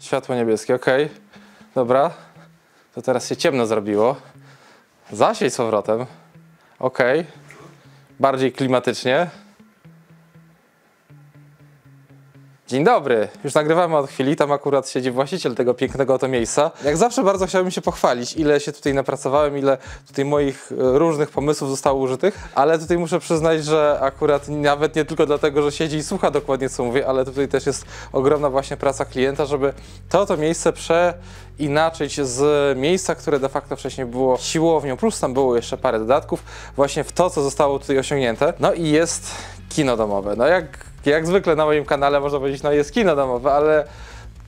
Światło niebieskie, ok. Dobra. To teraz się ciemno zrobiło. Zasiej z powrotem. Ok. Bardziej klimatycznie. Dzień dobry. Już nagrywamy od chwili. Tam akurat siedzi właściciel tego pięknego oto miejsca. Jak zawsze bardzo chciałbym się pochwalić, ile się tutaj napracowałem, ile tutaj moich e, różnych pomysłów zostało użytych, ale tutaj muszę przyznać, że akurat nawet nie tylko dlatego, że siedzi i słucha dokładnie co mówię, ale tutaj też jest ogromna właśnie praca klienta, żeby to to miejsce przeinaczyć z miejsca, które de facto wcześniej było siłownią, plus tam było jeszcze parę dodatków, właśnie w to, co zostało tutaj osiągnięte. No i jest kino domowe. No jak jak zwykle na moim kanale można powiedzieć, no jest kino domowe, ale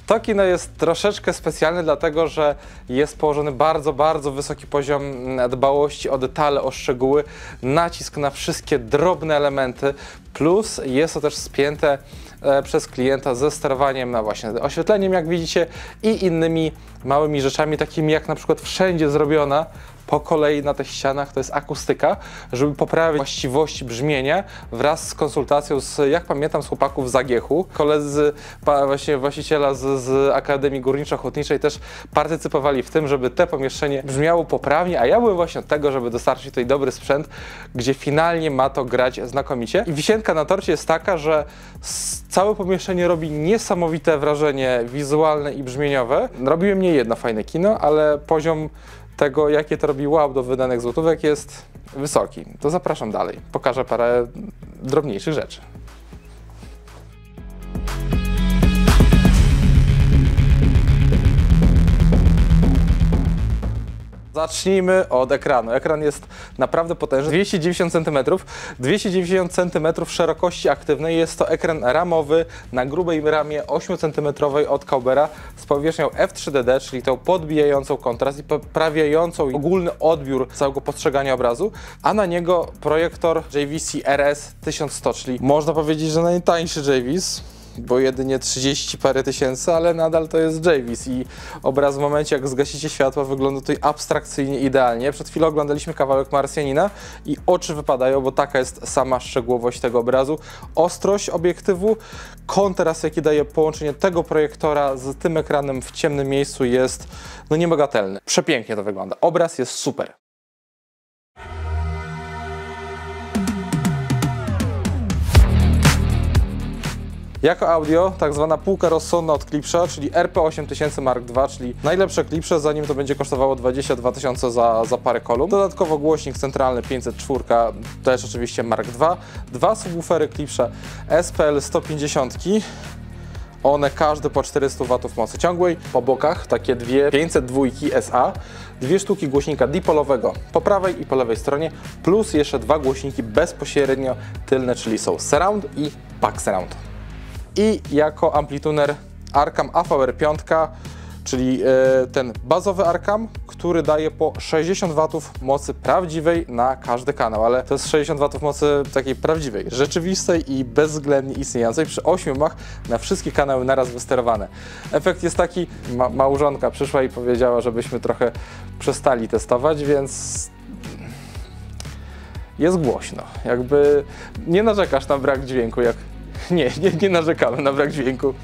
to kino jest troszeczkę specjalne, dlatego że jest położony bardzo, bardzo wysoki poziom dbałości o detale, o szczegóły, nacisk na wszystkie drobne elementy, plus jest to też spięte e, przez klienta ze sterowaniem na właśnie oświetleniem, jak widzicie, i innymi małymi rzeczami, takimi jak na przykład wszędzie zrobiona po kolei na tych ścianach to jest akustyka, żeby poprawić właściwości brzmienia wraz z konsultacją z, jak pamiętam, z chłopaków z Zagiechu. Koledzy pa, właśnie właściciela z, z Akademii Górniczo-Hutniczej też partycypowali w tym, żeby te pomieszczenie brzmiało poprawnie, a ja byłem właśnie od tego, żeby dostarczyć tutaj dobry sprzęt, gdzie finalnie ma to grać znakomicie. I wisienka na torcie jest taka, że całe pomieszczenie robi niesamowite wrażenie wizualne i brzmieniowe. Robiłem nie jedno fajne kino, ale poziom tego, jakie to robi wow do wydanych złotówek jest wysoki. To zapraszam dalej. Pokażę parę drobniejszych rzeczy. Zacznijmy od ekranu. Ekran jest naprawdę potężny, 290 cm, 290 cm szerokości aktywnej. Jest to ekran ramowy na grubej ramie 8 cm od Kaubera z powierzchnią F3DD, czyli tą podbijającą kontrast i poprawiającą ogólny odbiór całego postrzegania obrazu, a na niego projektor JVC RS 1100, czyli można powiedzieć, że najtańszy JVC bo jedynie 30 parę tysięcy, ale nadal to jest Javis i obraz w momencie jak zgasicie światło wygląda tutaj abstrakcyjnie idealnie. Przed chwilą oglądaliśmy kawałek Marsjanina i oczy wypadają, bo taka jest sama szczegółowość tego obrazu. Ostrość obiektywu, kontrast jaki daje połączenie tego projektora z tym ekranem w ciemnym miejscu jest no niebagatelny. Przepięknie to wygląda. Obraz jest super. Jako audio, tak zwana półka rozsądna od Clipsha, czyli RP8000 Mark II, czyli najlepsze Clipsze, zanim to będzie kosztowało 22 tysiące za, za parę kolumn. Dodatkowo głośnik centralny 504, też oczywiście Mark II. Dwa subwoofery Clipsha SPL 150 one każde po 400 W mocy ciągłej. Po bokach takie dwie 502 SA, dwie sztuki głośnika dipolowego po prawej i po lewej stronie, plus jeszcze dwa głośniki bezpośrednio tylne, czyli są surround i back surround i jako amplituner Arkham AVR 5, czyli e, ten bazowy Arkham, który daje po 60 W mocy prawdziwej na każdy kanał, ale to jest 60 W mocy takiej prawdziwej, rzeczywistej i bezwzględnie istniejącej przy 8 mach na wszystkie kanały naraz wysterowane. Efekt jest taki, ma małżonka przyszła i powiedziała, żebyśmy trochę przestali testować, więc jest głośno. Jakby nie narzekasz na brak dźwięku, jak nie, nie, nie narzekamy na brak dźwięku.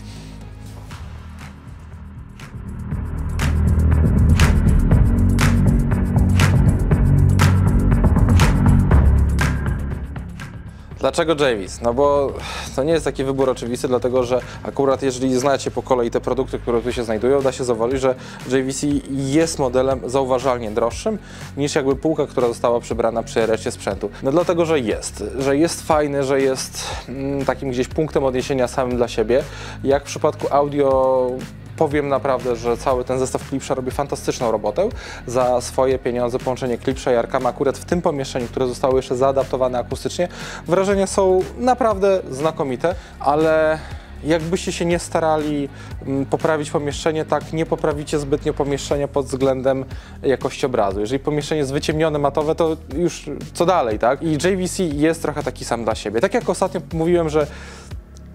Dlaczego Javis? No bo to nie jest taki wybór oczywisty, dlatego że akurat jeżeli znacie po kolei te produkty, które tu się znajdują, da się zauważyć, że JVC jest modelem zauważalnie droższym niż jakby półka, która została przybrana przy reszcie sprzętu. No dlatego, że jest, że jest fajny, że jest mm, takim gdzieś punktem odniesienia samym dla siebie. Jak w przypadku audio powiem naprawdę, że cały ten zestaw Clipsha robi fantastyczną robotę za swoje pieniądze. Połączenie Clipsha i Arkama akurat w tym pomieszczeniu, które zostało jeszcze zaadaptowane akustycznie, wrażenia są naprawdę znakomite, ale jakbyście się nie starali mm, poprawić pomieszczenie, tak nie poprawicie zbytnio pomieszczenia pod względem jakości obrazu. Jeżeli pomieszczenie jest wyciemnione, matowe, to już co dalej, tak? I JVC jest trochę taki sam dla siebie. Tak jak ostatnio mówiłem, że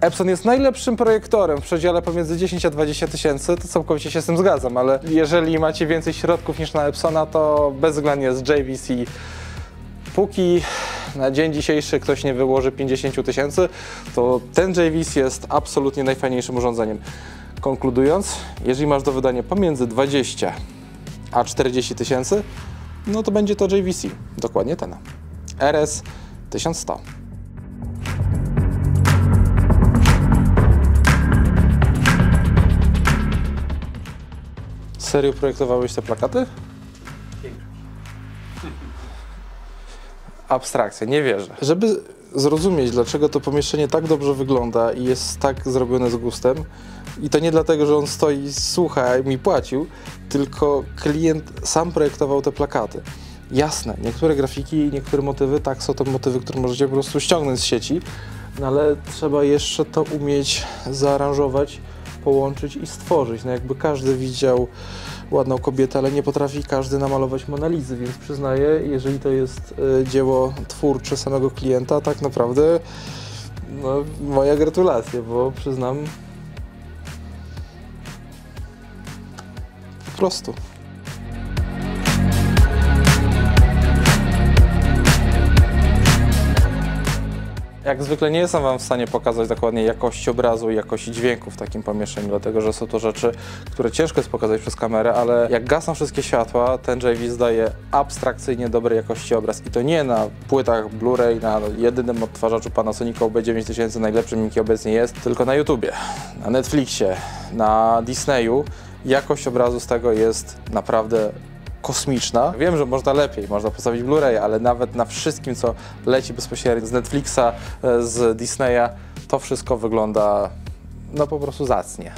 Epson jest najlepszym projektorem w przedziale pomiędzy 10 a 20 tysięcy, to całkowicie się z tym zgadzam, ale jeżeli macie więcej środków niż na Epsona, to bezwzględnie z JVC. Póki na dzień dzisiejszy ktoś nie wyłoży 50 tysięcy, to ten JVC jest absolutnie najfajniejszym urządzeniem. Konkludując, jeżeli masz do wydania pomiędzy 20 a 40 tysięcy, no to będzie to JVC, dokładnie ten. RS 1100. Serio projektowałeś te plakaty? Abstrakcja, nie wierzę. Żeby zrozumieć, dlaczego to pomieszczenie tak dobrze wygląda i jest tak zrobione z gustem, i to nie dlatego, że on stoi i słucha i mi płacił, tylko klient sam projektował te plakaty. Jasne, niektóre grafiki, niektóre motywy, tak, są to motywy, które możecie po prostu ściągnąć z sieci, no ale trzeba jeszcze to umieć zaaranżować, połączyć i stworzyć. No jakby każdy widział ładną kobietę, ale nie potrafi każdy namalować Monalizy, więc przyznaję, jeżeli to jest e, dzieło twórcze samego klienta, tak naprawdę no, moja gratulacje, bo przyznam po prostu. Jak zwykle nie jestem Wam w stanie pokazać dokładnie jakości obrazu i jakości dźwięku w takim pomieszczeniu, dlatego że są to rzeczy, które ciężko jest pokazać przez kamerę, ale jak gasną wszystkie światła, ten JVS daje abstrakcyjnie dobrej jakości obraz i to nie na płytach Blu-ray, na jedynym odtwarzaczu Panasonica UB9000 najlepszym jaki obecnie jest, tylko na YouTubie, na Netflixie, na Disneyu. Jakość obrazu z tego jest naprawdę kosmiczna. Wiem, że można lepiej, można postawić Blu-ray, ale nawet na wszystkim, co leci bezpośrednio z Netflixa, e, z Disneya, to wszystko wygląda no po prostu zacnie.